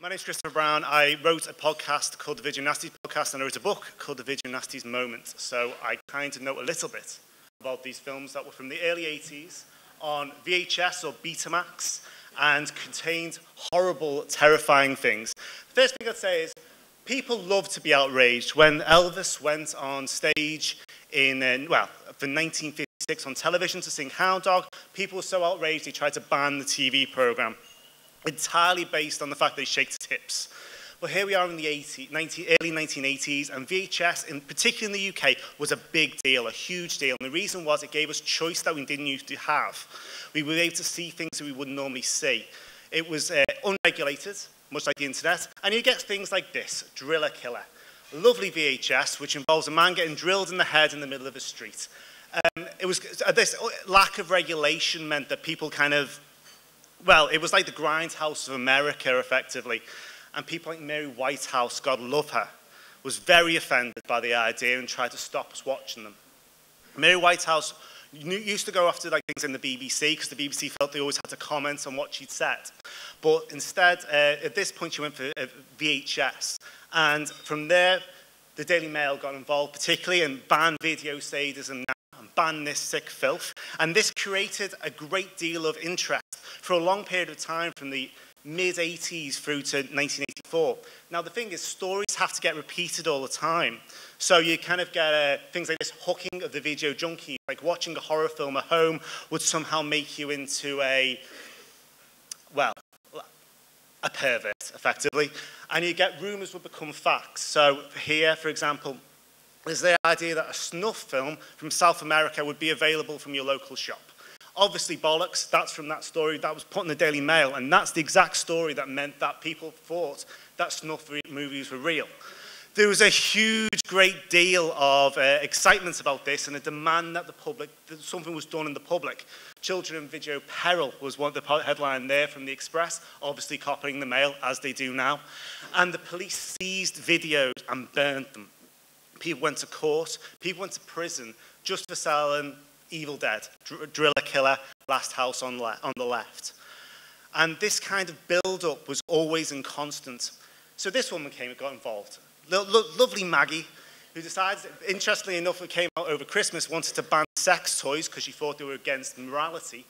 My name is Christopher Brown. I wrote a podcast called the Video Nasties Podcast and I wrote a book called The Video Nasties Moment. So I kind of know a little bit about these films that were from the early 80s on VHS or Betamax and contained horrible, terrifying things. The first thing I'd say is people love to be outraged. When Elvis went on stage in, uh, well, for 1956 on television to sing Hound Dog, people were so outraged they tried to ban the TV program entirely based on the fact that he shakes tips. Well, here we are in the 80, 90, early 1980s, and VHS, in particular in the UK, was a big deal, a huge deal. And the reason was it gave us choice that we didn't used to have. We were able to see things that we wouldn't normally see. It was uh, unregulated, much like the internet, and you get things like this, Driller Killer. Lovely VHS, which involves a man getting drilled in the head in the middle of a street. Um, it was uh, this uh, lack of regulation meant that people kind of well, it was like the grindhouse of America, effectively. And people like Mary Whitehouse, God love her, was very offended by the idea and tried to stop us watching them. Mary Whitehouse used to go after like things in the BBC because the BBC felt they always had to comment on what she'd said. But instead, uh, at this point, she went for uh, VHS. And from there, the Daily Mail got involved, particularly in banned video sadism and ban this sick filth. And this created a great deal of interest for a long period of time from the mid-80s through to 1984. Now, the thing is, stories have to get repeated all the time. So you kind of get uh, things like this hooking of the video junkie, like watching a horror film at home would somehow make you into a, well, a pervert, effectively. And you get rumours would become facts. So here, for example, is the idea that a snuff film from South America would be available from your local shop. Obviously bollocks, that's from that story that was put in the Daily Mail, and that's the exact story that meant that people thought that snuff movies were real. There was a huge, great deal of uh, excitement about this and a demand that the public, that something was done in the public. Children in video peril was one of the headline there from the Express, obviously copying the Mail, as they do now. And the police seized videos and burned them. People went to court, people went to prison just for selling Evil Dead, Dr Driller Killer, Last House on, on the left. And this kind of build-up was always in constant. So this woman came and got involved. Lo lo lovely Maggie, who decides, interestingly enough, it came out over Christmas, wanted to ban sex toys because she thought they were against morality,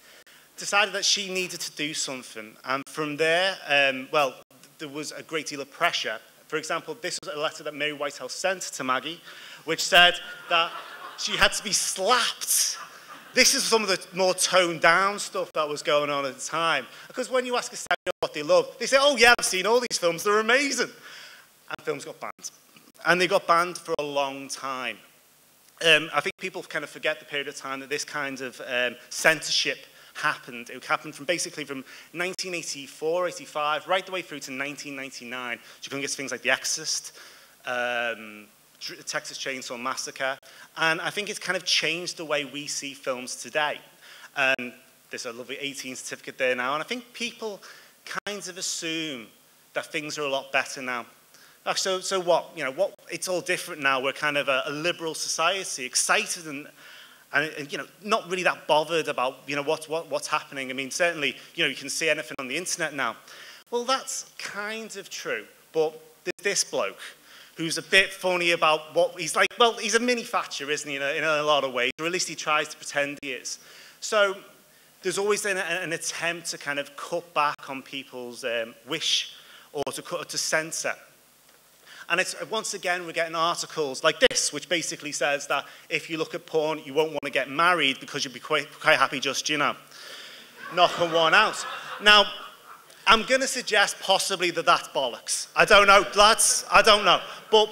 decided that she needed to do something. And from there, um, well, there was a great deal of pressure. For example, this was a letter that Mary Whitehouse sent to Maggie, which said that she had to be slapped this is some of the more toned down stuff that was going on at the time. Because when you ask a seven what they love, they say, oh yeah, I've seen all these films, they're amazing. And films got banned. And they got banned for a long time. Um, I think people kind of forget the period of time that this kind of um, censorship happened. It happened from basically from 1984, 85, right the way through to 1999. You can get things like The Exorcist, um, Texas Chainsaw Massacre. And I think it's kind of changed the way we see films today. Um, there's a lovely 18 certificate there now, and I think people kind of assume that things are a lot better now. So, so what? You know, what? It's all different now. We're kind of a, a liberal society, excited and, and, and, you know, not really that bothered about, you know, what, what, what's happening. I mean, certainly, you know, you can see anything on the internet now. Well, that's kind of true, but there's this bloke who's a bit funny about what he's like. Well, he's a mini Thatcher, isn't he, in a, in a lot of ways, or at least he tries to pretend he is. So there's always an, an attempt to kind of cut back on people's um, wish or to, cut, to censor. And it's, once again, we're getting articles like this, which basically says that if you look at porn, you won't want to get married because you'd be quite, quite happy just, you know, knocking one out. Now, I'm going to suggest possibly that that's bollocks. I don't know, lads, I don't know. But,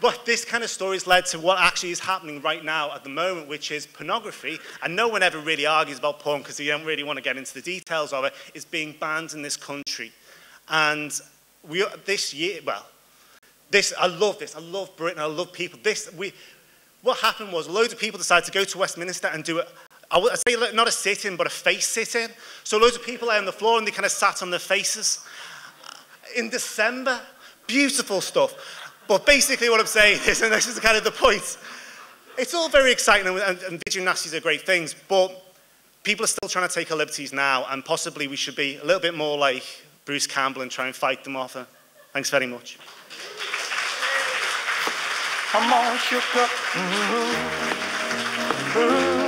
but this kind of story has led to what actually is happening right now at the moment, which is pornography, and no one ever really argues about porn because you don't really want to get into the details of it, is being banned in this country. And we, this year, well, this, I love this. I love Britain. I love people. This, we, what happened was loads of people decided to go to Westminster and do I would say not a sit-in, but a face sit-in. So loads of people lay on the floor and they kind of sat on their faces. In December, beautiful stuff. But basically what I'm saying is, and this is kind of the point, it's all very exciting and, and, and video nasties are great things, but people are still trying to take our liberties now and possibly we should be a little bit more like Bruce Campbell and try and fight them off. Thanks very much. I'm all shook up. Mm -hmm.